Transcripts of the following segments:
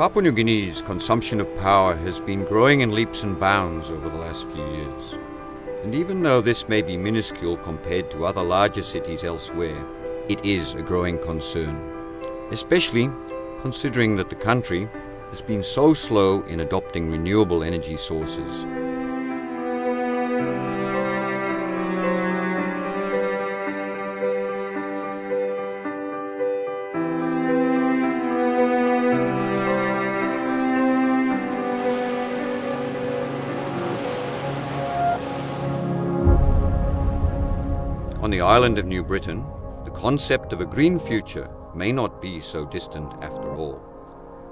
Papua New Guinea's consumption of power has been growing in leaps and bounds over the last few years. And even though this may be minuscule compared to other larger cities elsewhere, it is a growing concern, especially considering that the country has been so slow in adopting renewable energy sources. Island of New Britain, the concept of a green future may not be so distant after all.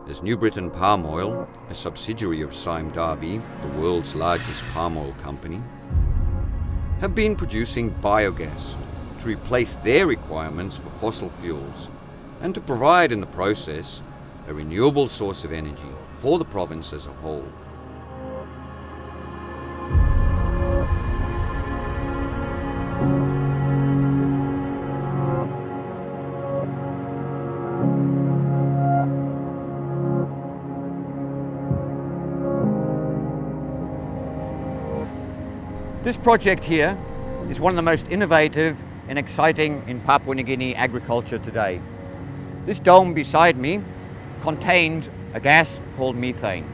As New Britain Palm Oil, a subsidiary of Sime Darby, the world's largest palm oil company, have been producing biogas to replace their requirements for fossil fuels and to provide in the process a renewable source of energy for the province as a whole. This project here is one of the most innovative and exciting in Papua New Guinea agriculture today. This dome beside me contains a gas called methane.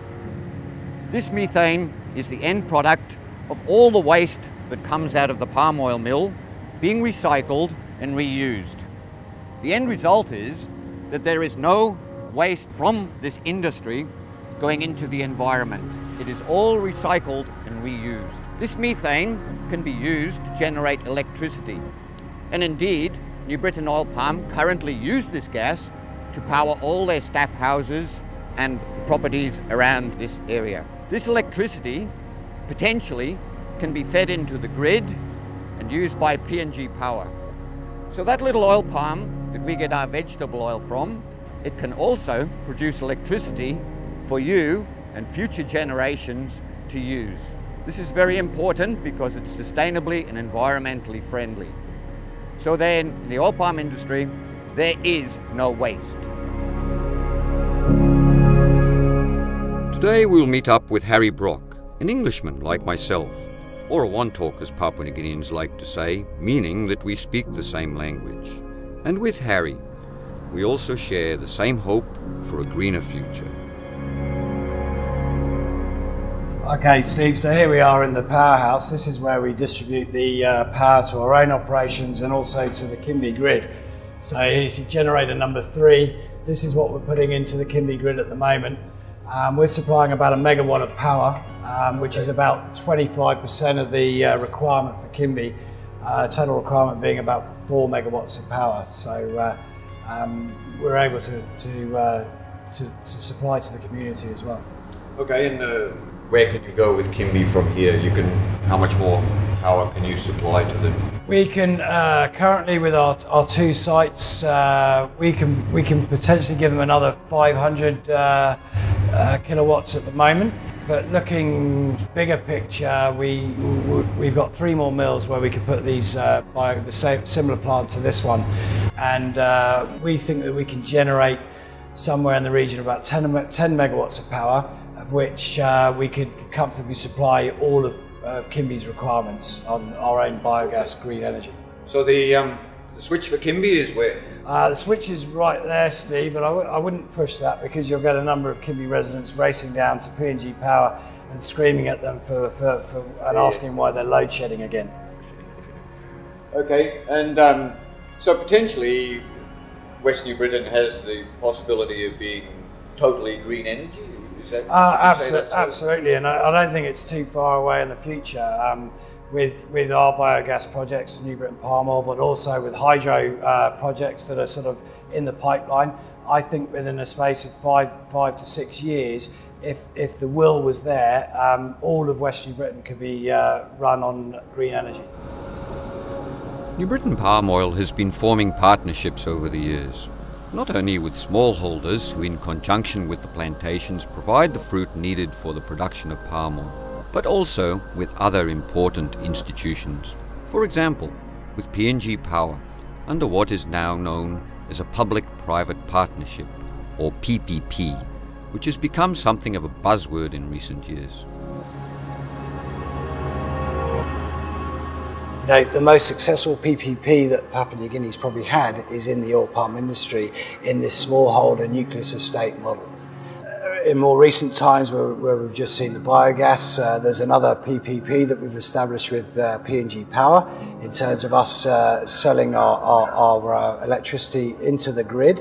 This methane is the end product of all the waste that comes out of the palm oil mill being recycled and reused. The end result is that there is no waste from this industry going into the environment. It is all recycled and reused. This methane can be used to generate electricity. And indeed, New Britain Oil Palm currently use this gas to power all their staff houses and properties around this area. This electricity potentially can be fed into the grid and used by PNG Power. So that little oil palm that we get our vegetable oil from, it can also produce electricity for you and future generations to use. This is very important because it's sustainably and environmentally friendly. So then, in the oil palm industry, there is no waste. Today we'll meet up with Harry Brock, an Englishman like myself, or a one-talk as Papua New Guineans like to say, meaning that we speak the same language. And with Harry, we also share the same hope for a greener future. Okay, Steve, so here we are in the powerhouse. This is where we distribute the uh, power to our own operations and also to the Kimbe grid. So here's generator number three. This is what we're putting into the Kimbe grid at the moment. Um, we're supplying about a megawatt of power, um, which is about 25% of the uh, requirement for Kimbe, uh, total requirement being about four megawatts of power. So uh, um, we're able to, to, uh, to, to, supply to the community as well. Okay, and uh, where can you go with Kimbe from here? You can, how much more power can you supply to them? We can uh, currently with our, our two sites, uh, we can we can potentially give them another 500 uh, uh, kilowatts at the moment. But looking bigger picture, we we've got three more mills where we could put these uh, by the same similar plant to this one, and uh, we think that we can generate somewhere in the region of about 10, 10 megawatts of power of which uh, we could comfortably supply all of, of Kimbe's requirements on our own biogas green energy. So the, um, the switch for Kimbe is where? Uh, the switch is right there, Steve, but I w- I wouldn't push that because you'll get a number of Kimbe residents racing down to PNG Power and screaming at them for, for, for and asking why they're load shedding again. Okay, and um, so potentially West New Britain has the possibility of being totally green energy? That, uh, abso- absolutely, and I, I, don't think it's too far away in the future. Um, with with our biogas projects, New Britain Palm Oil, but also with hydro uh, projects that are sort of in the pipeline. I think within a space of five five to six years, if if the will was there, um, all of West New Britain could be uh, run on green energy. New Britain Palm Oil has been forming partnerships over the years not only with smallholders who, in conjunction with the plantations, provide the fruit needed for the production of palm oil, but also with other important institutions. For example, with PNG Power, under what is now known as a Public Private Partnership, or PPP, which has become something of a buzzword in recent years. You know, the most successful PPP that Papua New Guinea's probably had is in the oil palm industry in this smallholder nucleus estate model. Uh, in more recent times, where, where, we've just seen the biogas, uh, there's another PPP that we've established with uh, PNG Power in terms of us uh, selling our, our, our uh, electricity into the grid.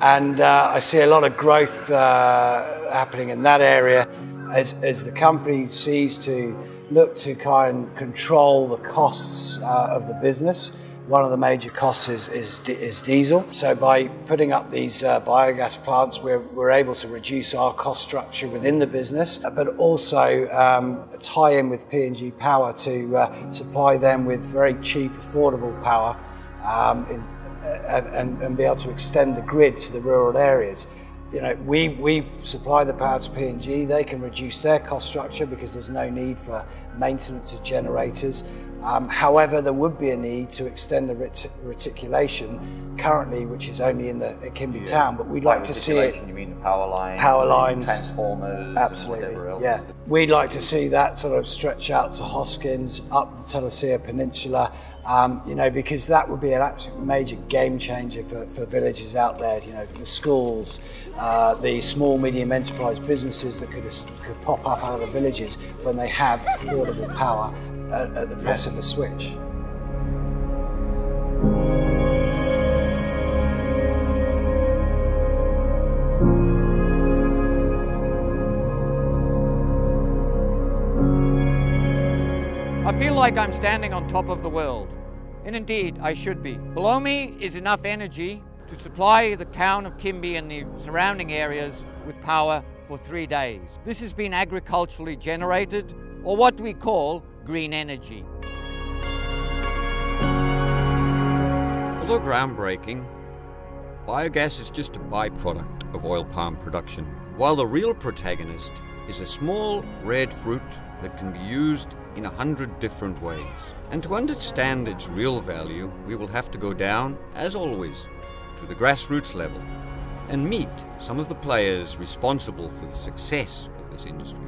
And uh, I see a lot of growth happening in that area as, as the company sees to look to kind of control the costs uh, of the business. One of the major costs is, is, is diesel. So by putting up these uh, biogas plants, we're, we're able to reduce our cost structure within the business, but also um, tie in with PNG Power to uh, supply them with very cheap, affordable power um, in, and, and, and be able to extend the grid to the rural areas you know, we, we supply the power to PNG. They can reduce their cost structure because there's no need for maintenance of generators. Um, however, there would be a need to extend the ret reticulation currently, which is only in the at Kimbe yeah. town, but we'd like to see it. You mean the power lines, power lines, transformers, absolutely. Yeah, we'd like to see that sort of stretch out to Hoskins, up the Talasea Peninsula, um, you know, because that would be an absolute major game changer for, for villages out there, you know, the schools, uh, the small, medium enterprise businesses that could, could pop up out of the villages when they have affordable power at, at the press of a switch. I feel like I'm standing on top of the world. And indeed, I should be. Below me is enough energy to supply the town of Kimbe and the surrounding areas with power for three days. This has been agriculturally generated, or what we call green energy. Although groundbreaking, biogas is just a byproduct of oil palm production, while the real protagonist is a small red fruit that can be used in a hundred different ways. And to understand its real value, we will have to go down, as always, to the grassroots level and meet some of the players responsible for the success of this industry.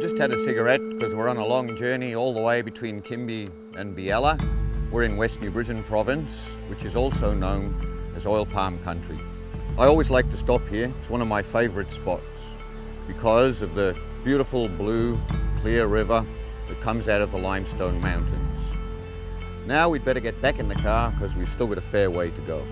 Just had a cigarette because we're on a long journey all the way between Kimbe and Bialla. We're in West New Britain province, which is also known as oil palm country. I always like to stop here. It's one of my favourite spots because of the beautiful blue, clear river that comes out of the limestone mountains. Now we'd better get back in the car because we've still got a fair way to go.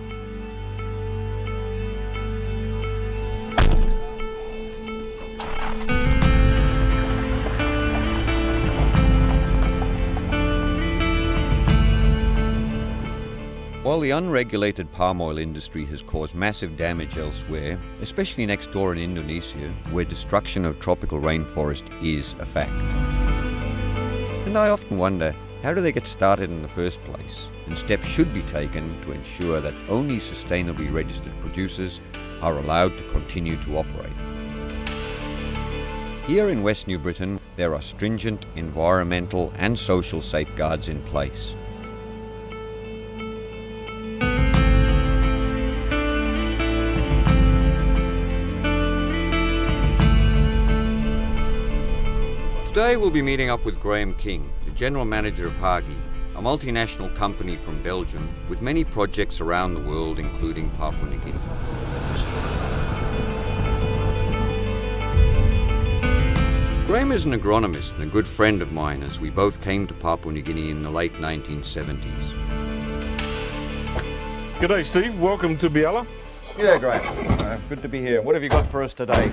While the unregulated palm oil industry has caused massive damage elsewhere, especially next door in Indonesia, where destruction of tropical rainforest is a fact. And I often wonder, how do they get started in the first place? And steps should be taken to ensure that only sustainably registered producers are allowed to continue to operate. Here in West New Britain, there are stringent environmental and social safeguards in place. Today we'll be meeting up with Graham King, the General Manager of Hargy, a multinational company from Belgium with many projects around the world including Papua New Guinea. Graham is an agronomist and a good friend of mine as we both came to Papua New Guinea in the late 1970s. G'day Steve, welcome to Bialla. Yeah, Graham. Uh, good to be here. What have you got for us today?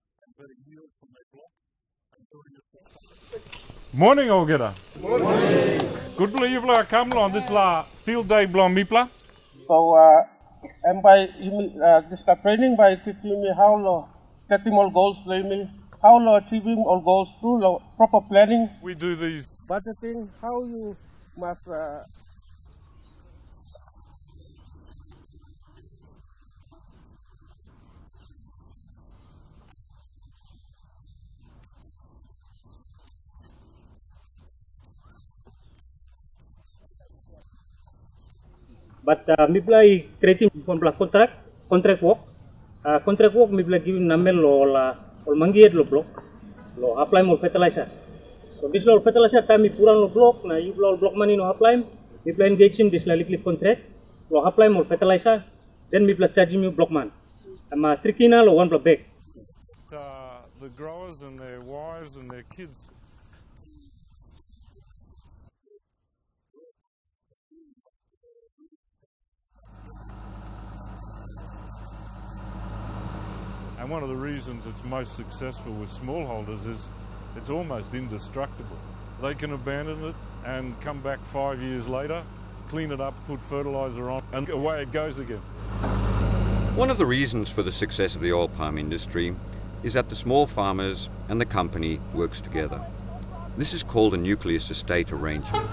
and better yield from their block and doing it Morning, Olgeta. Morning. Good bla jubla kamlo on this la field day blom mipla. So, uh, and by uh, this training by teaching me how to setting all goals, me how to achieving all goals through proper planning. We do these budgeting, how you must uh, But uh, mibla creating from contract, contract work. Uh, contract work mibla giving namel lo la ol mangiet lo block lo apply mo fertilizer. So this lo fertilizer kami puran lo block na you lo block money no apply. Mibla engage him this likely contract lo apply mo fertilizer then mibla charge him block man. Ama trikina lo one block back. Uh, the growers and their wives and their kids And one of the reasons it's most successful with smallholders is it's almost indestructible. They can abandon it and come back five years later, clean it up, put fertiliser on, and away it goes again. One of the reasons for the success of the oil palm industry is that the small farmers and the company works together. This is called a nucleus estate arrangement.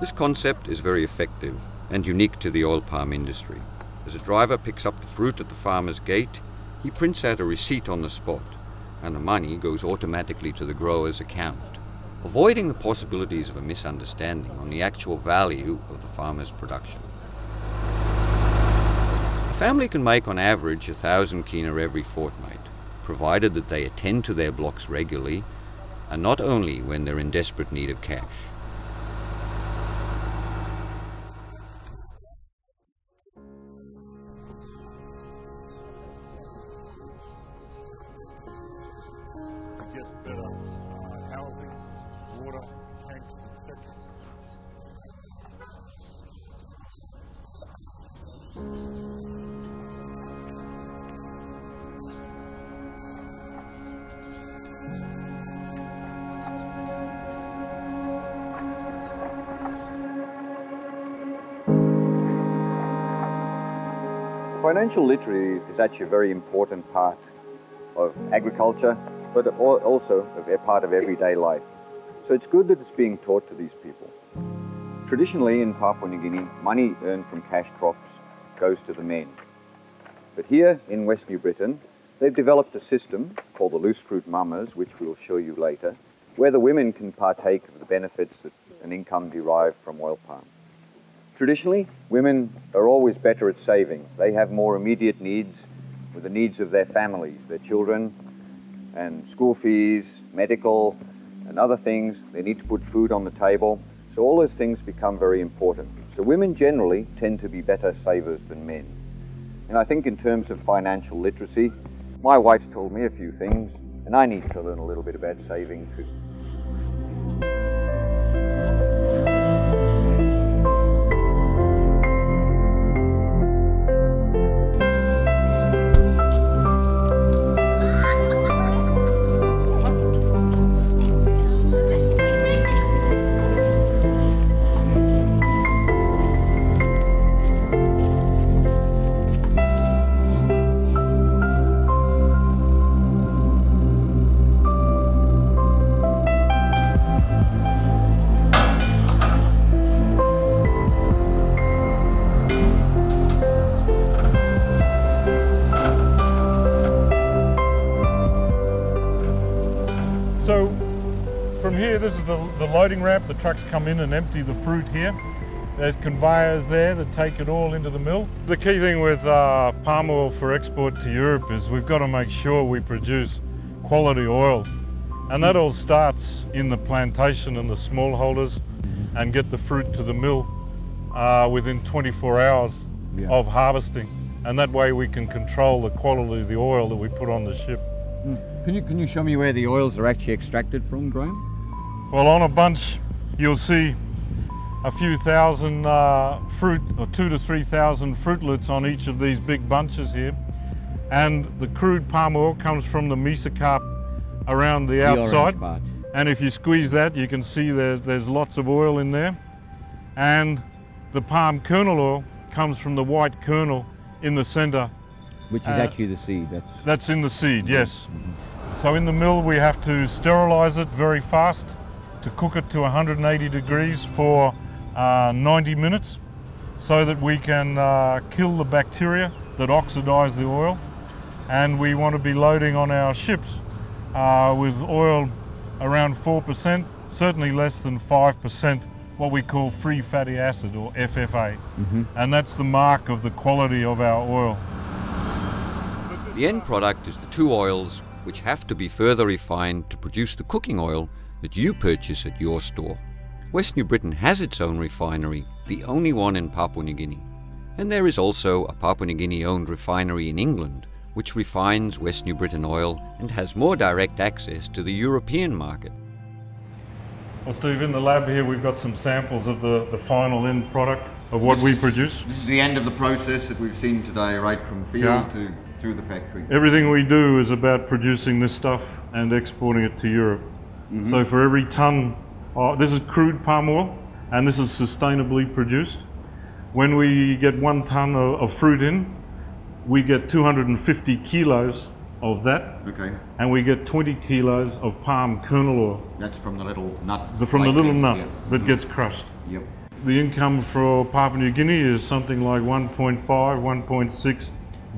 This concept is very effective and unique to the oil palm industry. As a driver picks up the fruit at the farmer's gate, he prints out a receipt on the spot, and the money goes automatically to the grower's account, avoiding the possibilities of a misunderstanding on the actual value of the farmer's production. A family can make on average a thousand kina every fortnight, provided that they attend to their blocks regularly and not only when they're in desperate need of cash. Financial literacy is actually a very important part of agriculture, but also a part of everyday life. So it's good that it's being taught to these people. Traditionally in Papua New Guinea, money earned from cash crops goes to the men. But here in West New Britain, they've developed a system called the loose fruit mamas, which we'll show you later, where the women can partake of the benefits that an income derived from oil palm. Traditionally, women are always better at saving. They have more immediate needs with the needs of their families, their children, and school fees, medical, and other things. They need to put food on the table. So all those things become very important. So women generally tend to be better savers than men. And I think in terms of financial literacy, my wife's told me a few things, and I need to learn a little bit about saving too. Loading ramp. The trucks come in and empty the fruit here. There's conveyors there that take it all into the mill. The key thing with uh, palm oil for export to Europe is we've got to make sure we produce quality oil. And that all starts in the plantation and the smallholders and get the fruit to the mill uh, within 24 hours Yeah. of harvesting. And that way we can control the quality of the oil that we put on the ship. Can you, can you show me where the oils are actually extracted from, Graham? Well, on a bunch, you'll see a few thousand uh, fruit, or two to three thousand fruitlets on each of these big bunches here. And the crude palm oil comes from the mesocarp around the, orange outside. And if you squeeze that, you can see there's, there's lots of oil in there. And the palm kernel oil comes from the white kernel in the center Which is Uh, actually the seed. That's that's in the seed, yes. So in the mill we have to sterilize it very fast to cook it to 180 degrees for uh, 90 minutes so that we can uh, kill the bacteria that oxidize the oil. And we want to be loading on our ships uh, with oil around 4%, certainly less than 5%, what we call free fatty acid or FFA. And that's the mark of the quality of our oil. The end product is the two oils which have to be further refined to produce the cooking oil that you purchase at your store. West New Britain has its own refinery, the only one in Papua New Guinea. And there is also a Papua New Guinea owned refinery in England which refines West New Britain oil and has more direct access to the European market. Well, Steve, in the lab here, we've got some samples of the, the final end product of what we produce. This is the end of the process that we've seen today, right from field Yeah. to through the factory. Everything we do is about producing this stuff and exporting it to Europe. Mm-hmm. So for every ton, uh, this is crude palm oil, and this is sustainably produced. When we get one ton of, of fruit in, we get 250 kilos of that, Okay, and we get 20 kilos of palm kernel oil that's from the little nut. the, from the little nut yeah. that mm-hmm. gets crushed. Yep. The income for Papua New Guinea is something like 1.5, 1.6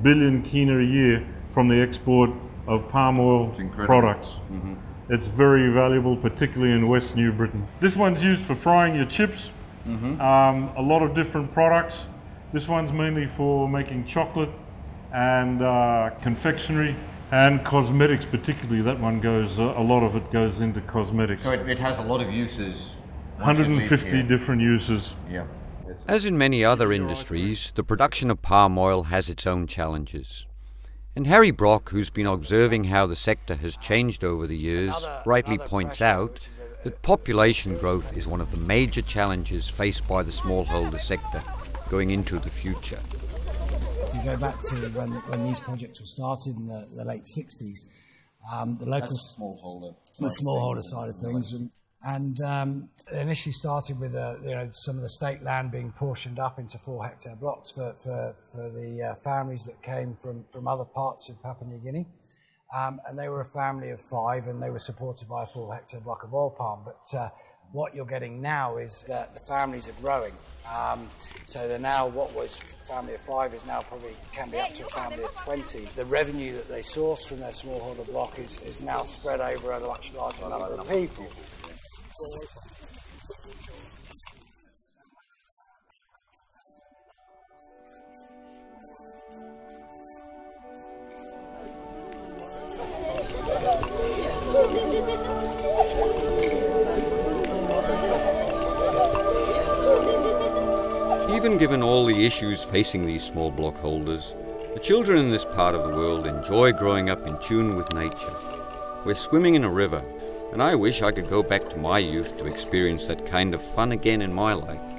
billion kina a year from the export of palm oil products. Mm-hmm. It's very valuable, particularly in West New Britain. This one's used for frying your chips. Um, a lot of different products. This one's mainly for making chocolate and uh, confectionery and cosmetics, particularly. That one goes, uh, a lot of it goes into cosmetics. So it, it has a lot of uses. once it leaves 150 different uses. Yeah. As in many other industries, the production of palm oil has its own challenges. And Harry Brock, who's been observing how the sector has changed over the years, Another- rightly another points out which a- that population growth is one of the major challenges faced by the smallholder sector going into the future. if you go back to when, when these projects were started in the, the late 60s, um, the local Smallholder. the smallholder side of things, and, and um, it initially started with uh, you know some of the state land being portioned up into four hectare blocks for, for, for the uh, families that came from, from other parts of Papua New Guinea. Um, and they were a family of five, and they were supported by a four hectare block of oil palm. But uh, what you're getting now is that the families are growing. Um, so they're now what was a family of five is now probably can be up to a family of 20. The revenue that they source from their smallholder block is, is now spread over a much larger number of people. Even given all the issues facing these small block holders, the children in this part of the world enjoy growing up in tune with nature. We're swimming in a river, and I wish I could go back to my youth to experience that kind of fun again in my life.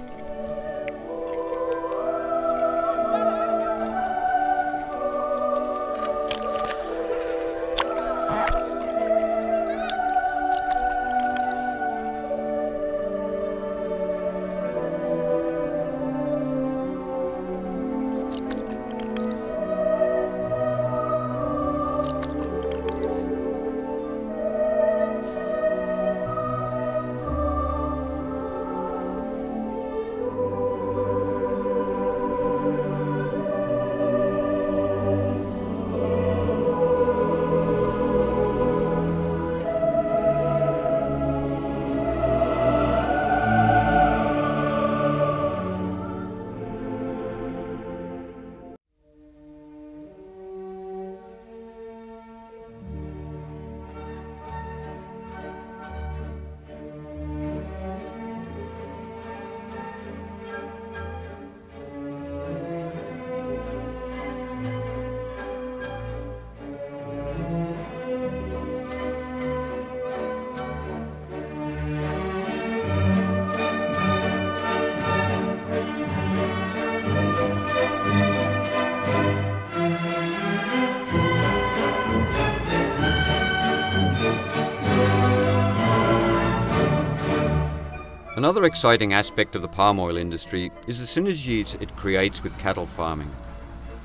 Another exciting aspect of the palm oil industry is the synergies it creates with cattle farming.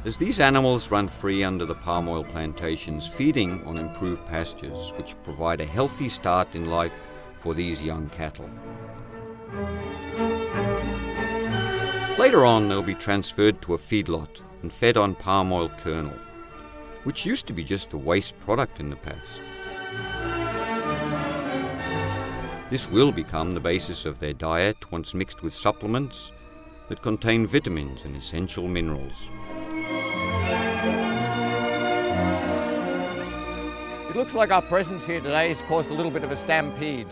As these animals run free under the palm oil plantations, feeding on improved pastures, which provide a healthy start in life for these young cattle. Later on, they'll be transferred to a feedlot and fed on palm oil kernel, which used to be just a waste product in the past. This will become the basis of their diet once mixed with supplements that contain vitamins and essential minerals. It looks like our presence here today has caused a little bit of a stampede.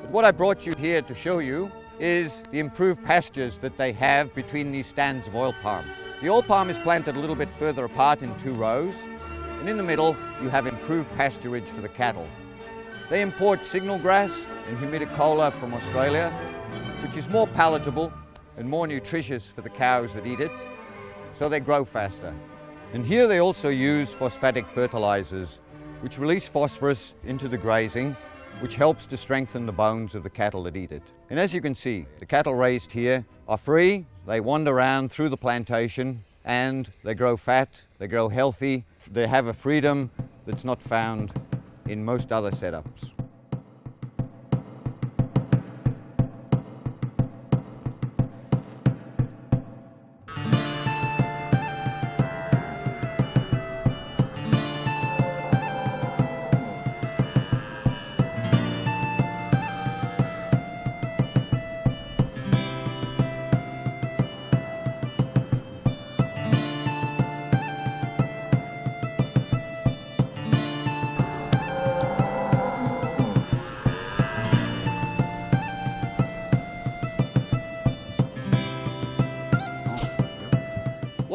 But what I brought you here to show you is the improved pastures that they have between these stands of oil palm. The oil palm is planted a little bit further apart in two rows, and in the middle you have improved pasturage for the cattle. They import signal grass and humidicola from Australia, which is more palatable and more nutritious for the cows that eat it, so they grow faster. And here they also use phosphatic fertilizers, which release phosphorus into the grazing which helps to strengthen the bones of the cattle that eat it. And as you can see, the cattle raised here are free, they wander around through the plantation and they grow fat, they grow healthy, they have a freedom that's not found in most other setups.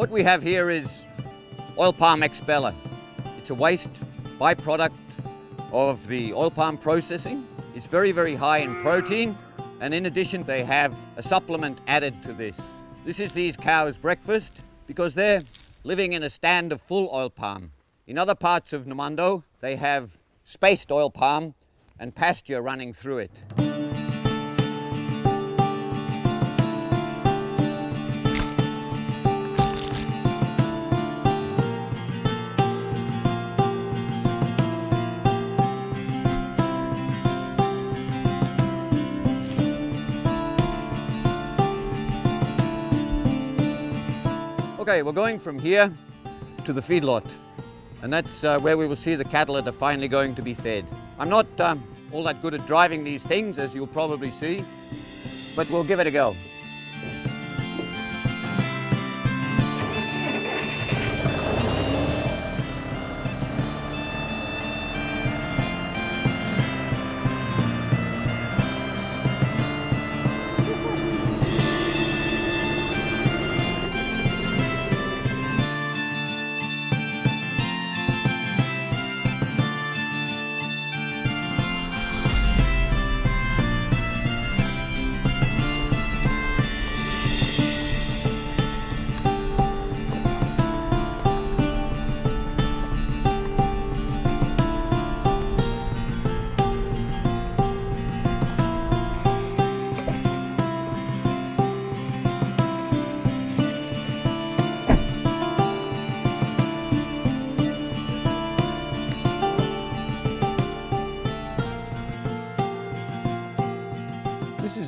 What we have here is oil palm expeller. It's a waste byproduct of the oil palm processing. It's very, very high in protein. And in addition, they have a supplement added to this. This is these cows' breakfast because they're living in a stand of full oil palm. In other parts of Numundo, they have spaced oil palm and pasture running through it. Okay, we're going from here to the feedlot, and that's uh, where we will see the cattle that are finally going to be fed. I'm not um, all that good at driving these things, as you'll probably see, but we'll give it a go.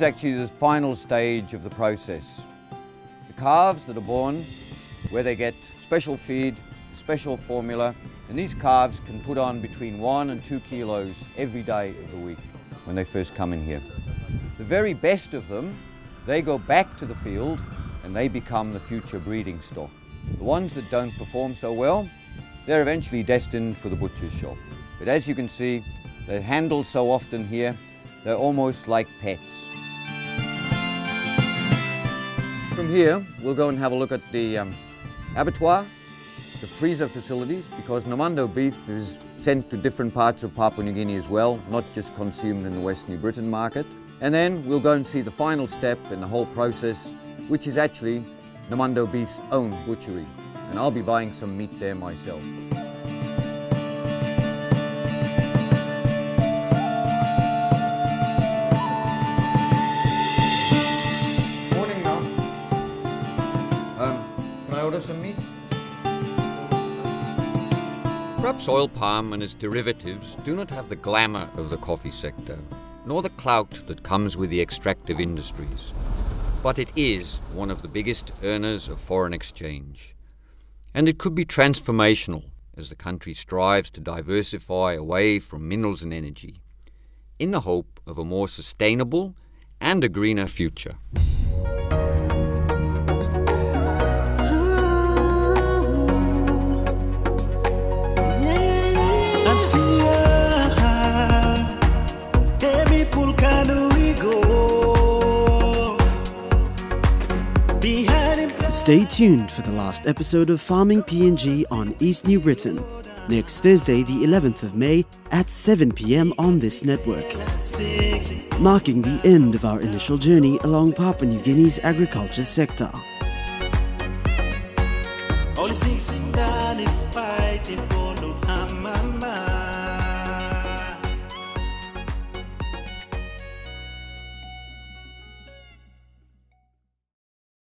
Actually the final stage of the process. The calves that are born, where they get special feed, special formula, and these calves can put on between one and two kilos every day of the week when they first come in here. The very best of them, they go back to the field and they become the future breeding stock. The ones that don't perform so well, they're eventually destined for the butcher's shop. But as you can see, they're handled so often here, they're almost like pets. Here, we'll go and have a look at the um, abattoir, the freezer facilities, because Numundo beef is sent to different parts of Papua New Guinea as well, not just consumed in the West New Britain market. And then we'll go and see the final step in the whole process, which is actually Numundo Beef's own butchery. And I'll be buying some meat there myself. Perhaps oil palm and its derivatives do not have the glamour of the coffee sector, nor the clout that comes with the extractive industries. But it is one of the biggest earners of foreign exchange. And it could be transformational as the country strives to diversify away from minerals and energy, in the hope of a more sustainable and a greener future. Stay tuned for the last episode of Farming PNG on East New Britain, next Thursday, the 11th of May at 7 pm on this network, marking the end of our initial journey along Papua New Guinea's agriculture sector.